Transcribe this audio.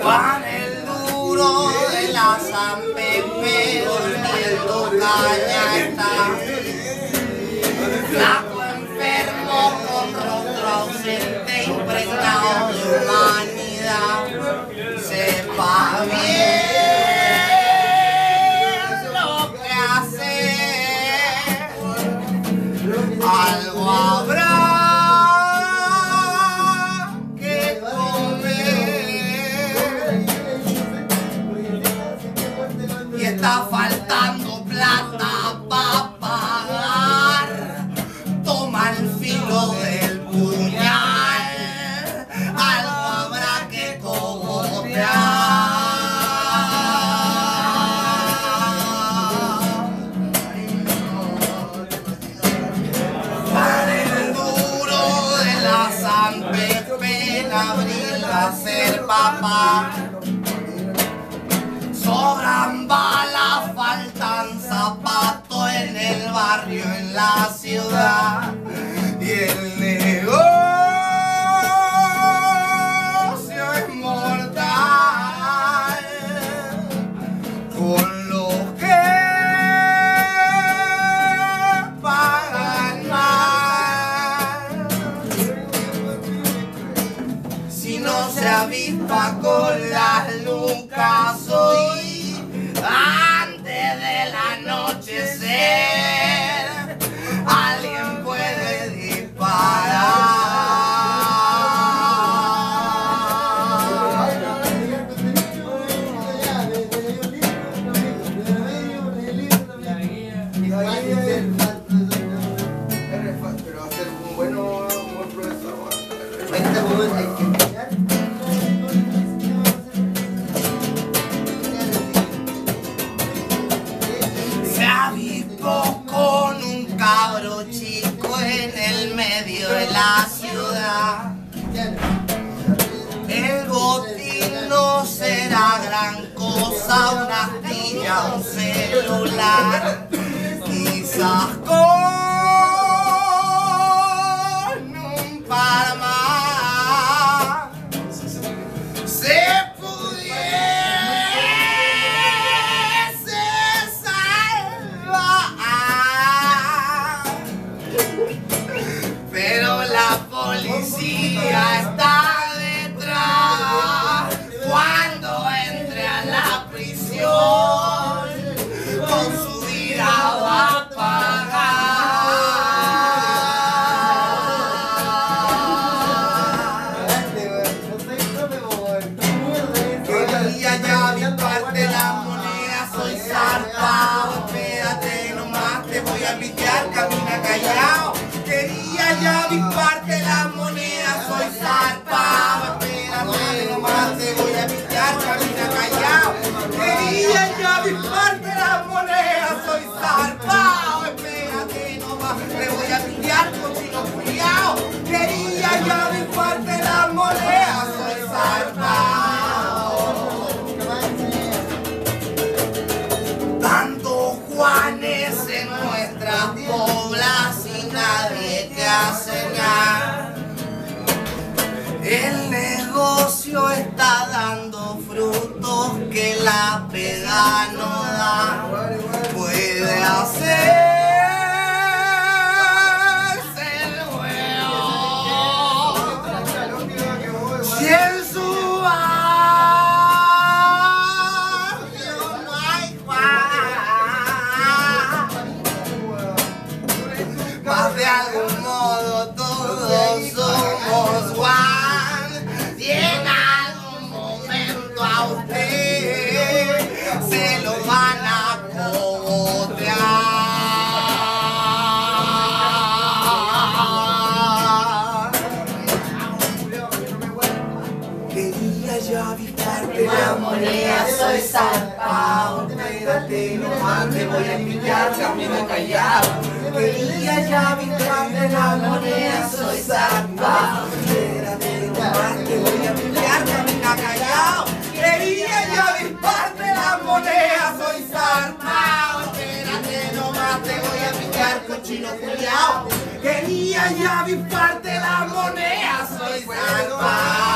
Juan el duro de la San Pepe Pepe, en abril a ser papá. Sobran balas, faltan zapatos en el barrio, en la ciudad. Se avispa con las lucas hoy, antes del anochecer, alguien puede disparar. Pero un buen profesor. La ciudad. El botín no será gran cosa, una astilla, un celular, quizás pitear, camina callado. Quería ya mi poblas y nadie que hace nada. El negocio está dando frutos que la pega no da. Puede hacerse de algún modo todos somos Juan. Si en algún momento a usted se lo van a cogotear. Quería ya avisarte la moneda, soy zarpado. Espérate, nomás te voy a pillar, camina callado. Quería ya avisarte la moneda, soy zarpado. Espérate, nomás te voy a pillar, camina callado. Quería ya avisparte la moneda, soy zarpado. Espérate, nomás te voy a pillar, cochino culiao. Quería ya avisparte la moneda, soy salva.